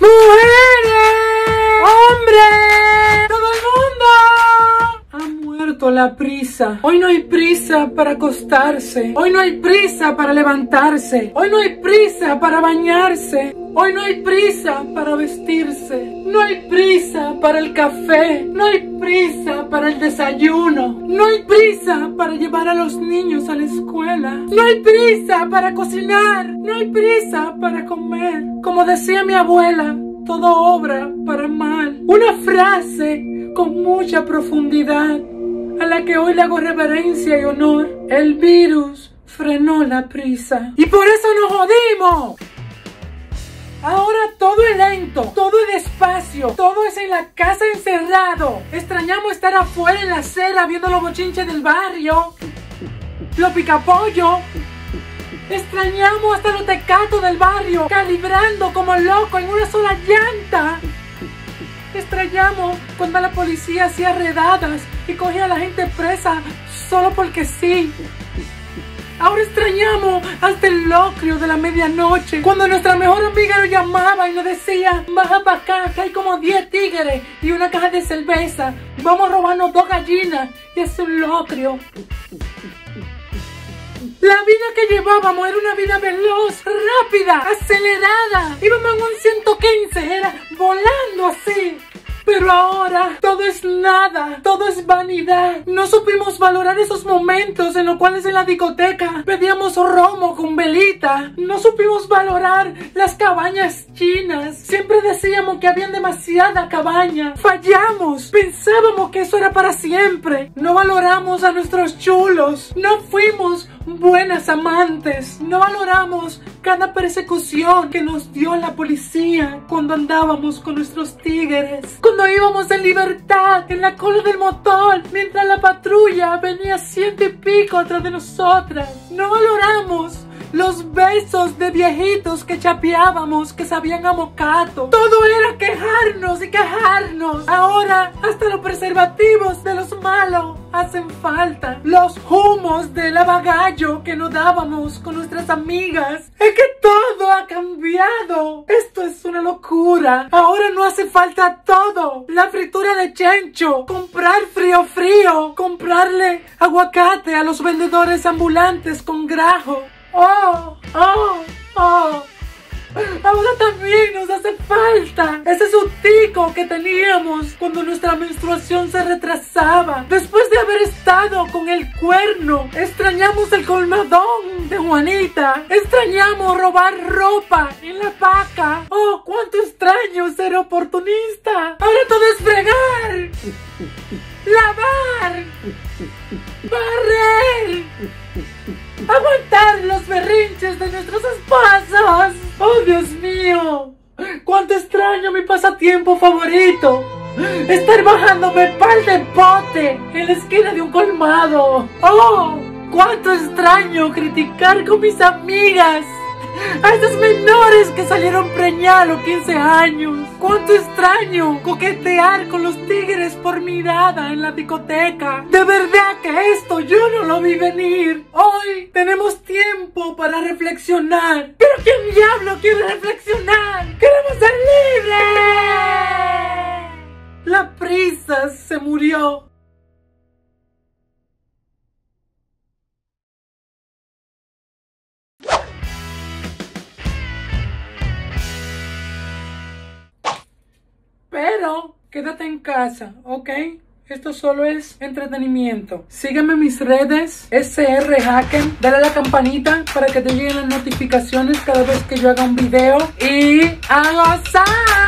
Murder! La prisa. Hoy no hay prisa para acostarse. Hoy no hay prisa para levantarse. Hoy no hay prisa para bañarse. Hoy no hay prisa para vestirse. No hay prisa para el café. No hay prisa para el desayuno. No hay prisa para llevar a los niños a la escuela. No hay prisa para cocinar. No hay prisa para comer. Como decía mi abuela, todo obra para mal. Una frase con mucha profundidad a la que hoy le hago reverencia y honor. El virus frenó la prisa. Y por eso nos jodimos. Ahora todo es lento, todo es despacio, todo es en la casa encerrado. Extrañamos estar afuera en la acera viendo los bochinches del barrio, los picapollo. Extrañamos hasta los tecatos del barrio, calibrando como loco en una sola llanta. Extrañamos cuando la policía hacía redadas y cogía a la gente presa solo porque sí. Ahora extrañamos hasta el locrio de la medianoche, cuando nuestra mejor amiga nos llamaba y nos decía, baja para acá, que hay como 10 tigres y una caja de cerveza. Vamos a robarnos dos gallinas y es un locrio. La vida que llevábamos era una vida veloz, rápida, acelerada. Íbamos en un 115, era volando así. Pero ahora todo es nada, todo es vanidad. No supimos valorar esos momentos en los cuales en la discoteca pedíamos romo con velita. No supimos valorar las cabañas chinas. Siempre decíamos que habían demasiada cabaña. Fallamos. Pensábamos que eso era para siempre. No valoramos a nuestros chulos. No fuimos buenas amantes. No valoramos cada persecución que nos dio la policía cuando andábamos con nuestros tigres. Cuando íbamos en libertad en la cola del motor mientras la patrulla venía ciento y pico atrás de nosotras. No valoramos los besos de viejitos que chapeábamos, que sabían a mocato. Todo era quejarnos y quejarnos. Ahora hasta los preservativos de los malos hacen falta. Los humos de lavagallo que nos dábamos con nuestras amigas. Es que todo ha cambiado. Esto es una locura. Ahora no hace falta todo. La fritura de chencho. Comprar frío frío. Comprarle aguacate a los vendedores ambulantes con grajo. Oh, oh, oh. Ahora también nos hace falta ese sutico que teníamos cuando nuestra menstruación se retrasaba. Después de haber estado con el cuerno, extrañamos el colmadón de Juanita. Extrañamos robar ropa en la paca. Oh, cuánto extraño ser oportunista. Ahora todo es fregar, lavar, barrer ¡Cuánto extraño mi pasatiempo favorito! Estar bajándome pal de pote en la esquina de un colmado. ¡Oh! ¡Cuánto extraño criticar con mis amigas! A esos menores que salieron preñados a los 15 años. Cuánto extraño coquetear con los tigres por mirada en la discoteca. De verdad que esto yo no lo vi venir. Hoy tenemos tiempo para reflexionar. Pero ¿quién diablo quiere reflexionar? ¡Queremos ser libres! La prisa se murió. Pero quédate en casa, ¿ok? Esto solo es entretenimiento. Sígueme en mis redes, SR Hacken. Dale a la campanita para que te lleguen las notificaciones cada vez que yo haga un video. Y a gozar.